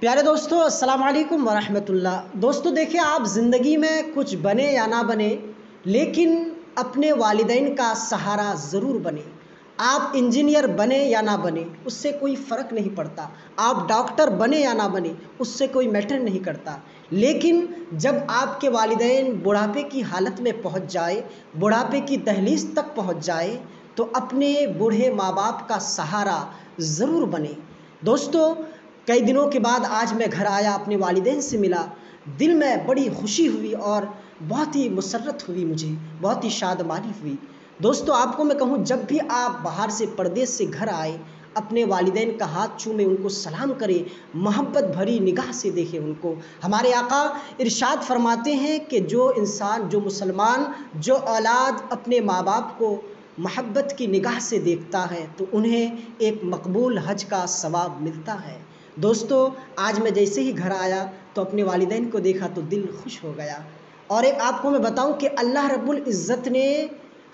پیارے دوستو، السلام علیکم ورحمۃ اللہ۔ دوستو، دیکھیں، آپ زندگی میں کچھ بنے یا نہ بنے، لیکن اپنے والدین کا سہارا ضرور بنے۔ آپ انجینئر بنے یا نہ بنے، اس سے کوئی فرق نہیں پڑتا۔ آپ ڈاکٹر بنے یا نہ بنے، اس سے کوئی میٹر نہیں کرتا۔ لیکن جب آپ کے والدین بڑھاپے کی حالت میں پہنچ جائے، بڑھاپے کی دہلیز تک پہنچ جائے، تو اپنے بوڑھے ماں باپ کا سہارا ضرور بنے۔ دوستو کئی دنوں کے بعد آج میں گھر آیا، اپنے والدین سے ملا۔ دل میں بڑی خوشی ہوئی اور بہت ہی مسرت ہوئی مجھے، بہت ہی شادمانی ہوئی۔ دوستو، آپ کو میں کہوں، جب بھی آپ باہر سے پردیس سے گھر آئے، اپنے والدین کا ہاتھ چومیں ان کو سلام کرے، محبت بھری نگاہ سے دیکھے ان کو۔ ہمارے آقا ارشاد فرماتے ہیں کہ جو انسان، جو مسلمان، جو اولاد اپنے ماں باپ کو محبت کی نگاہ سے دیکھتا ہے، تو انہیں ایک مقبول حج کا ثواب ملتا ہے۔ دوستو، آج میں جیسے ہی گھر آیا تو اپنے والدین کو دیکھا تو دل خوش ہو گیا۔ اور ایک آپ کو میں بتاؤں کہ اللہ رب العزت نے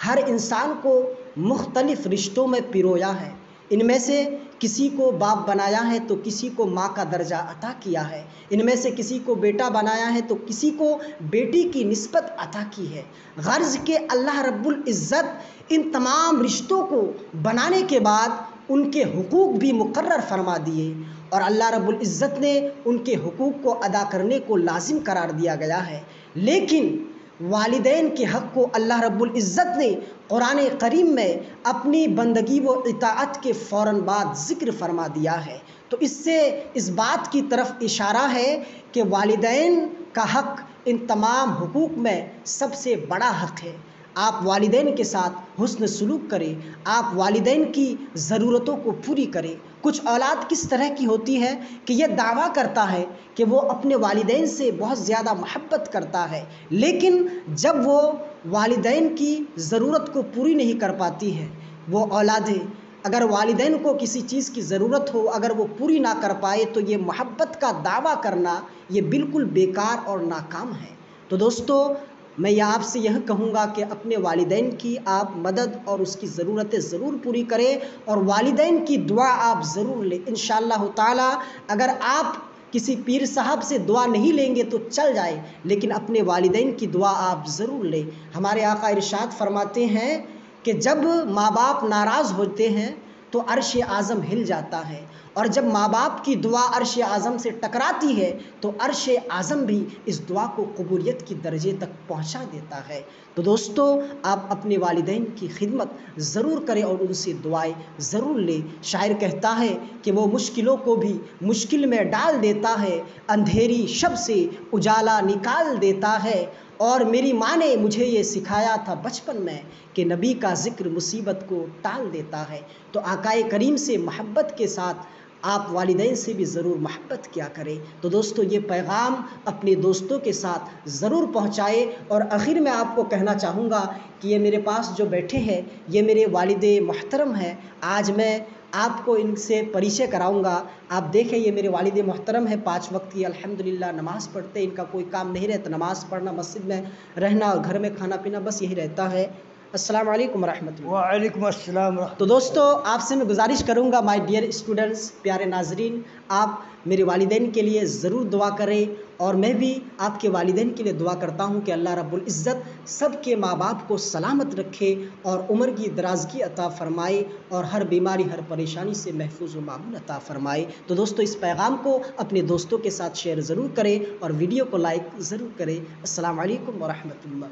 ہر انسان کو مختلف رشتوں میں پرویا ہے۔ ان میں سے کسی کو باپ بنایا ہے تو کسی کو ماں کا درجہ عطا کیا ہے۔ ان میں سے کسی کو بیٹا بنایا ہے تو کسی کو بیٹی کی نسبت عطا کی ہے۔ غرض کہ اللہ رب العزت ان تمام رشتوں کو بنانے کے بعد ان کے حقوق بھی مقرر فرما دیے۔ اور اللہ رب العزت نے ان کے حقوق کو ادا کرنے کو لازم قرار دیا گیا ہے۔ لیکن والدین کے حق کو اللہ رب العزت نے قرآن کریم میں اپنی بندگی و اطاعت کے فوراً بعد ذکر فرما دیا ہے۔ تو اس سے اس بات کی طرف اشارہ ہے کہ والدین کا حق ان تمام حقوق میں سب سے بڑا حق ہے۔ آپ والدین کے ساتھ حسن سلوک کریں، آپ والدین کی ضرورتوں کو پوری کریں۔ کچھ اولاد کس طرح کی ہوتی ہے کہ یہ دعویٰ کرتا ہے کہ وہ اپنے والدین سے بہت زیادہ محبت کرتا ہے، لیکن جب وہ والدین کی ضرورت کو پوری نہیں کر پاتی ہے، وہ اولادیں، اگر والدین کو کسی چیز کی ضرورت ہو، اگر وہ پوری نہ کر پائے تو یہ محبت کا دعویٰ کرنا یہ بالکل بیکار اور ناکام ہے۔ تو دوستو میں یہ آپ سے یہ کہوں گا کہ اپنے والدین کی آپ مدد اور اس کی ضرورتیں ضرور پوری کریں اور والدین کی دعا آپ ضرور لیں۔ ان شاء اللہ تعالیٰ اگر آپ کسی پیر صاحب سے دعا نہیں لیں گے تو چل جائے لیکن اپنے والدین کی دعا آپ ضرور لیں۔ ہمارے آقا ارشاد فرماتے ہیں کہ جب ماں باپ ناراض ہوتے ہیں تو عرش اعظم ہل جاتا ہے۔ اور جب ماں باپ کی دعا عرش اعظم سے ٹکراتی ہے، تو عرش اعظم بھی اس دعا کو قبولیت کی درجے تک پہنچا دیتا ہے۔ تو دوستو، آپ اپنے والدین کی خدمت ضرور کریں اور ان سے دعائیں ضرور لیں۔ شاعر کہتا ہے کہ وہ مشکلوں کو بھی مشکل میں ڈال دیتا ہے، اندھیری شب سے اجالا نکال دیتا ہے۔ اور میری ماں نے مجھے یہ سکھایا تھا بچپن میں کہ نبی کا ذکر مصیبت کو ٹال دیتا ہے۔ تو آقائے کریم سے محبت کے ساتھ آپ والدین سے بھی ضرور محبت کیا کریں۔ تو دوستو، یہ پیغام اپنے دوستوں کے ساتھ ضرور پہنچائے۔ اور آخر میں آپ کو کہنا چاہوں گا کہ یہ میرے پاس جو بیٹھے ہیں، یہ میرے والد محترم ہیں۔ آج میں آپ کو ان سے پریچے کراؤں گا۔ آپ دیکھیں، یہ میرے والد محترم ہے پانچ وقت کی الحمدللہ نماز پڑھتے، ان کا کوئی کام نہیں رہتا۔ نماز پڑھنا، مسجد میں رہنا اور گھر میں کھانا پینا، بس یہی رہتا ہے۔ السلام علیکم ورحمۃ اللہ۔ وعلیکم السلام تو دوستو آپ سے میں گزارش کروں گا مائی ڈیئر اسٹوڈنٹس پیارے ناظرین آپ میرے والدین کے لیے ضرور دعا کریں اور میں بھی آپ کے والدین کے لیے دعا کرتا ہوں کہ اللہ رب العزت سب کے ماں باپ کو سلامت رکھے اور عمر کی درازگی عطا فرمائے اور ہر بیماری ہر پریشانی سے محفوظ و معمول عطا فرمائے۔ تو دوستو اس پیغام کو اپنے دوستوں کے ساتھ شیئر ضرور کریں اور ویڈیو کو لائک ضرور کریں۔ السلام علیکم ورحمۃ اللہ۔